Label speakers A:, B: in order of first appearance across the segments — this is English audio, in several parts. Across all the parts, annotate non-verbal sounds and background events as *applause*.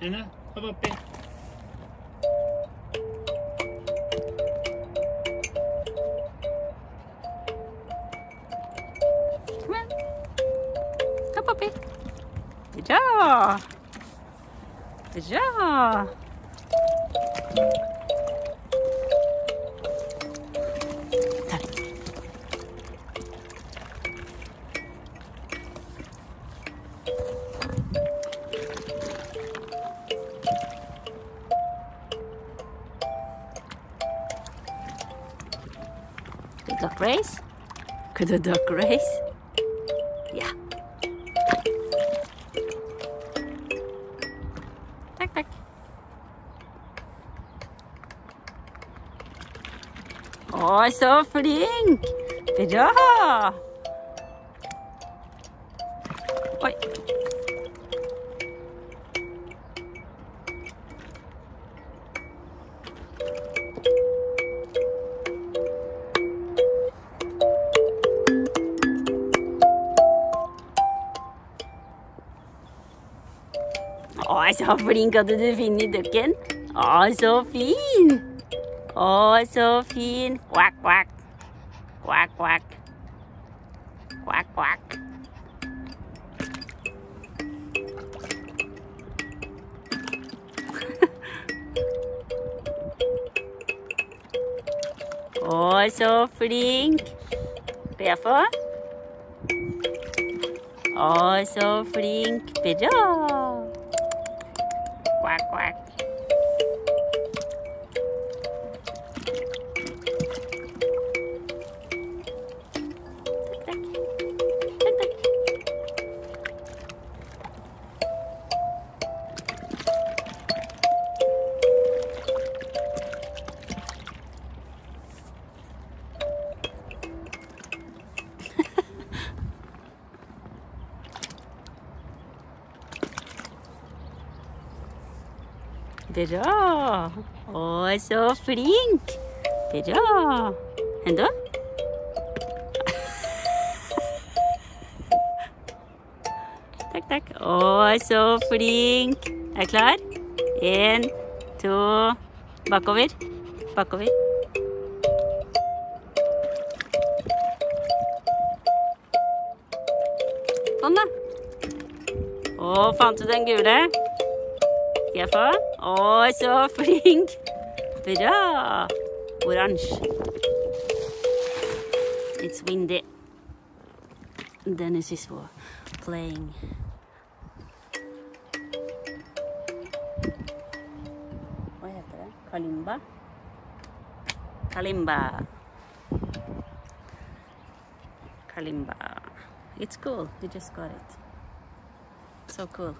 A: Henne, hopp oppi.
B: Kom igjen. Hopp oppi. Bra. Bra. Der. The duck race? Could the duck race? Ja. Takk, takk. Å, så flink! Bra! Oi. Å, så flink at du finner dukken. Å, så fin. Å, så fin. Kvakk, kvakk. Kvakk, kvakk. Kvakk, kvakk. Å, så flink. Skal jeg? Å, så flink. Bra. Bra. Å, så flink. Bra. Enda? *laughs* Takk, takk. Å, så flink. Er du klar? En, to, bakover. Bakover. Sånn, da. Å, fant du den gule? Skal jeg få? Å, så flink! Bra! Oransje. It's windy. Dennis is for playing. Hva heter det? Kalimba? Kalimba. Kalimba. It's cool. You just got it. So cool.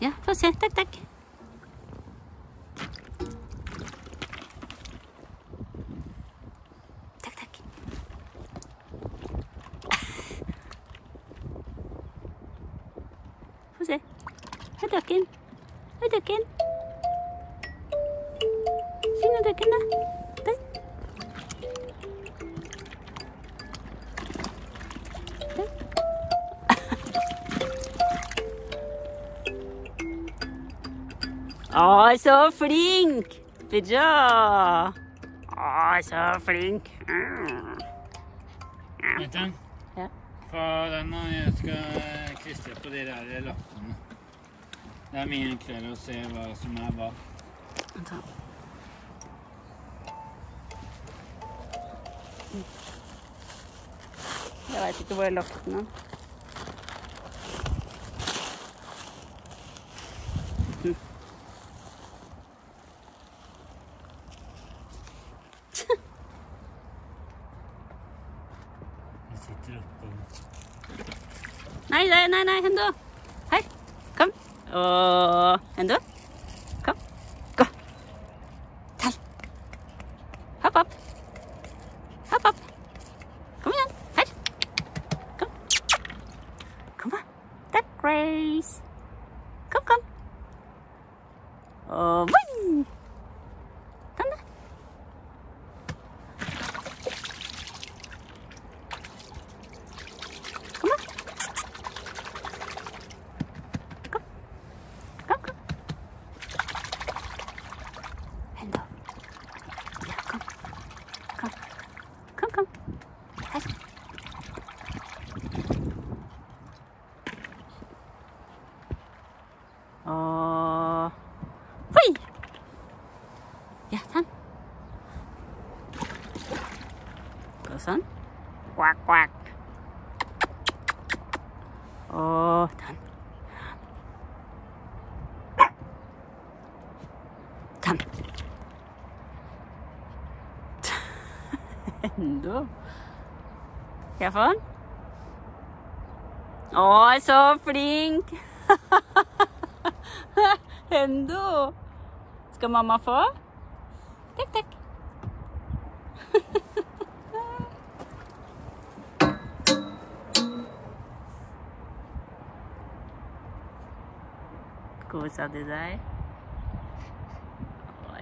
B: Ja, få se. Tack, tack. Tack, tack. Få se. Här ducken. Här ducken. Syna ducken då. Å, så flink! Bra! Å, så flink. Mm.
A: Vet du?
B: Ja.
A: Få den, og jeg skal klistre på de der lappene. Det er mye enklere å se hva som er hva.
B: Jeg vet ikke hvor jeg lagt den. này, đây, này này hình đưa hãy come. Ờ hình đưa come. Go thật hấp up hấp up come on hãy come. Come on. That grace sånn. Quack, quack. Å, tann. Tann. Enda. Skal jeg få den? Å, så flink! Hendo. Skal mamma få? Takk, takk. Kosa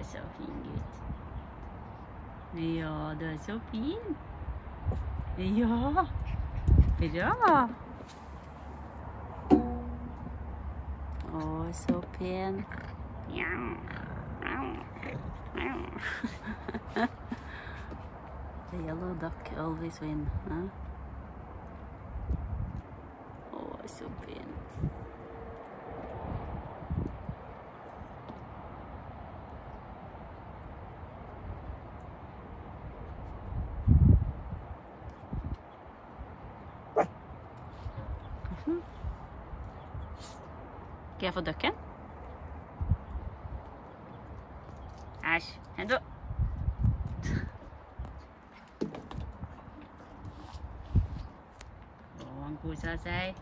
B: så fin gutt. Ja, du er så fin. Ja. Bra. Å, så pen. Mjau. The yellow duck always win. Huh? Å, så pen. كيف دوكا عاش. هندو *laughs* وانكو ساساي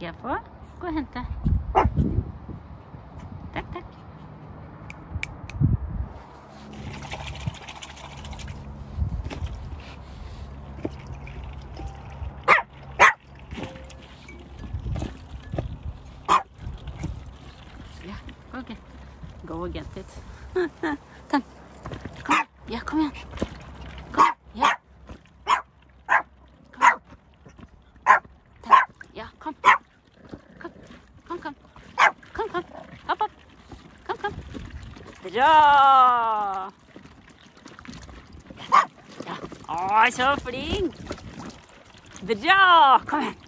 B: Jeg få? Gå og hente. Takk, takk. Go get. Go get it. *laughs* Ja. Å, så flink! Bra! Kom igjen.